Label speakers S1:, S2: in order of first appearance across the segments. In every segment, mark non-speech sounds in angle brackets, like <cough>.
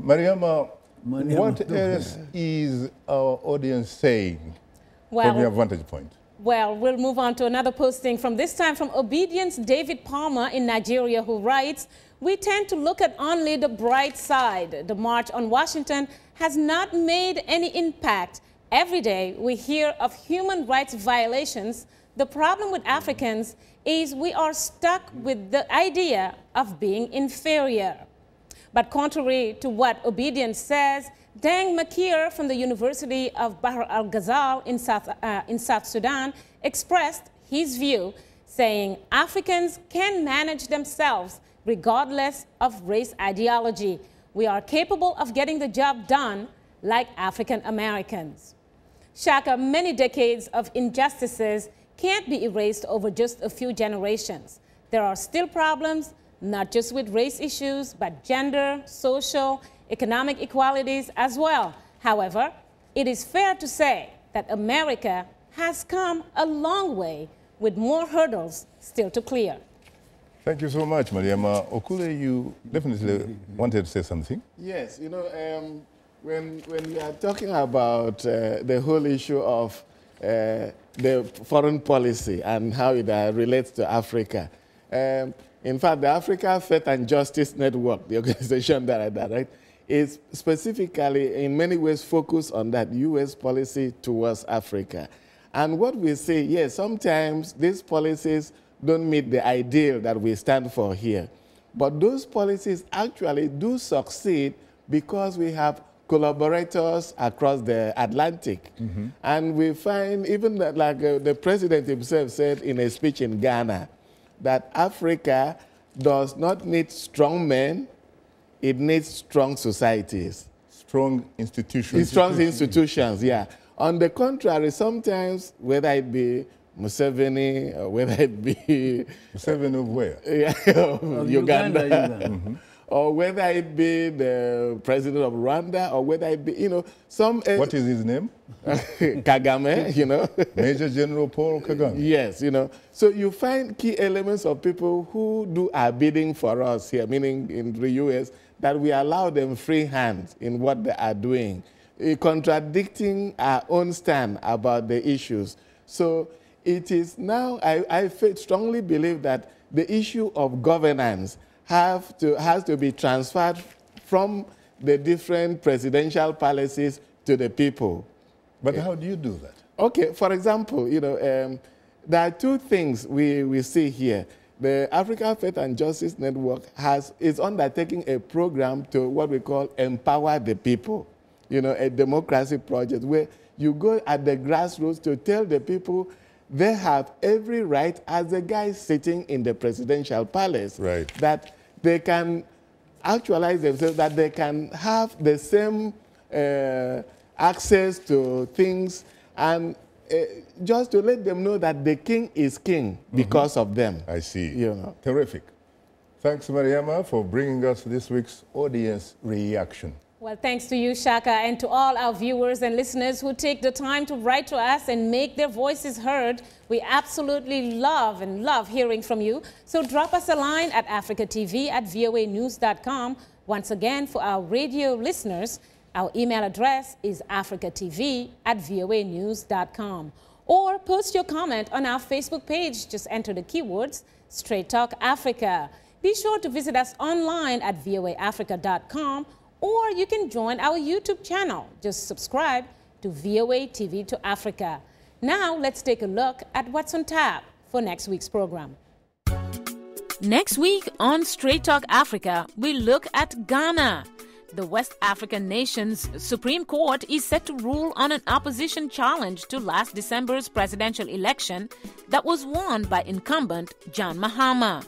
S1: Mariama, what else is our audience saying
S2: well,
S1: from your vantage point?
S2: Well, we'll move on to another posting from this time from Obedience David Palmer in Nigeria, who writes, We tend to look at only the bright side. The March on Washington has not made any impact. Every day we hear of human rights violations. The problem with Africans is we are stuck with the idea of being inferior. But contrary to what Obedience says, Deng Makir from the University of Bahr al-Ghazal in South, uh, in South Sudan expressed his view, saying Africans can manage themselves regardless of race ideology. We are capable of getting the job done like African Americans. Shaka, many decades of injustices can't be erased over just a few generations. There are still problems, not just with race issues, but gender, social, economic equalities as well. However, it is fair to say that America has come a long way with more hurdles still to clear.
S1: Thank you so much, Mariama. Okure, you definitely wanted to say something.
S3: Yes, you know, um, when, when we are talking about uh, the whole issue of uh, the foreign policy and how it uh, relates to Africa, um, in fact, the Africa Faith and Justice Network, the <laughs> organization that I direct, is specifically in many ways focused on that U.S. policy towards Africa. And what we say, yes, sometimes these policies don't meet the ideal that we stand for here. But those policies actually do succeed because we have collaborators across the Atlantic. Mm -hmm. And we find, even that, like uh, the president himself said in a speech in Ghana, that Africa does not need strong men, it needs strong societies.
S1: Strong institutions.
S3: Strong institutions, yeah. On the contrary, sometimes, whether it be Museveni, or whether it be...
S1: Museveni of where? <laughs>
S3: Yeah, of Uganda. Uganda, Uganda. Mm -hmm. Or whether it be the president of Rwanda, or whether it be, you know, some...
S1: Uh, what is his name? <laughs>
S3: Kagame, you know. <laughs>
S1: Major General Paul Kagame.
S3: Yes, you know. So you find key elements of people who do our bidding for us here, meaning in the U.S., that we allow them free hand in what they are doing, uh, contradicting our own stand about the issues. So it is now, I, I strongly believe that the issue of governance have to, has to be transferred from the different presidential policies to the people.
S1: But how do you do that?
S3: Okay, for example, you know, um, there are two things we, we see here the Africa Faith and Justice Network has, is undertaking a program to what we call empower the people, you know, a democracy project where you go at the grassroots to tell the people they have every right as the guy sitting in the presidential palace
S1: right.
S3: that they can actualize themselves, that they can have the same uh, access to things and uh, just to let them know that the king is king because mm -hmm. of them.
S1: I see.
S3: You know.
S1: Terrific. Thanks, Mariama, for bringing us this week's audience reaction.
S2: Well, thanks to you, Shaka, and to all our viewers and listeners who take the time to write to us and make their voices heard. We absolutely love and love hearing from you. So drop us a line at africatv at voanews.com. Once again, for our radio listeners, our email address is africatv at voanews.com. Or post your comment on our Facebook page. Just enter the keywords Straight Talk Africa. Be sure to visit us online at voaafrica.com or you can join our YouTube channel. Just subscribe to VOA TV to Africa. Now let's take a look at what's on tap for next week's program. Next week on Straight Talk Africa, we look at Ghana. The West African nation's Supreme Court is set to rule on an opposition challenge to last December's presidential election that was won by incumbent John Mahama.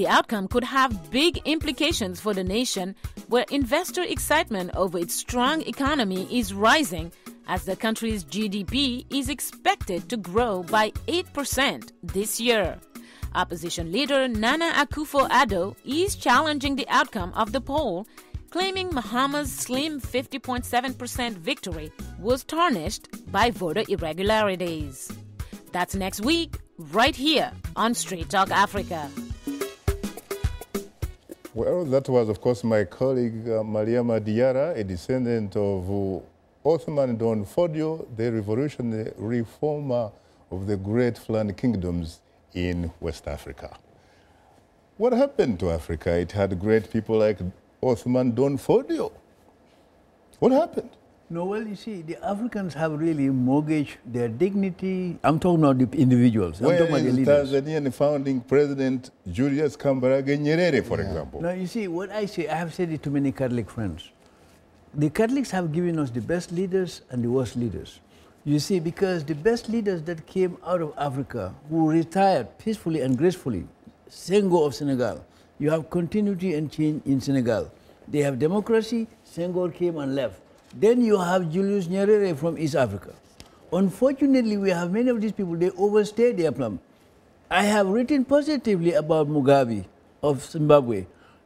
S2: The outcome could have big implications for the nation, where investor excitement over its strong economy is rising as the country's GDP is expected to grow by 8% this year. Opposition leader Nana Akufo-Addo is challenging the outcome of the poll claiming Mahama's slim 50.7% victory was tarnished by voter irregularities. That's next week, right here on Straight Talk Africa.
S1: Well, that was, of course, my colleague uh, Mariama Diallo, a descendant of uh, Othman dan Fodio, the revolutionary reformer of the great Fulani kingdoms in West Africa. What happened to Africa? It had great people like Othman dan Fodio. What happened?
S4: No, well, you see, the Africans have really mortgaged their dignity. I'm talking about the individuals. I'm
S1: Where
S4: talking about the leaders.
S1: Tanzanian founding president Julius Kambarage Nyerere, for example?
S4: Now, you see, what I say, I have said it to many Catholic friends. The Catholics have given us the best leaders and the worst leaders. You see, because the best leaders that came out of Africa, who retired peacefully and gracefully, Senghor of Senegal, you have continuity and change in Senegal. They have democracy, Senghor came and left. Then you have Julius Nyerere from East Africa. Unfortunately, we have many of these people, they overstay their plum. I have written positively about Mugabe of Zimbabwe,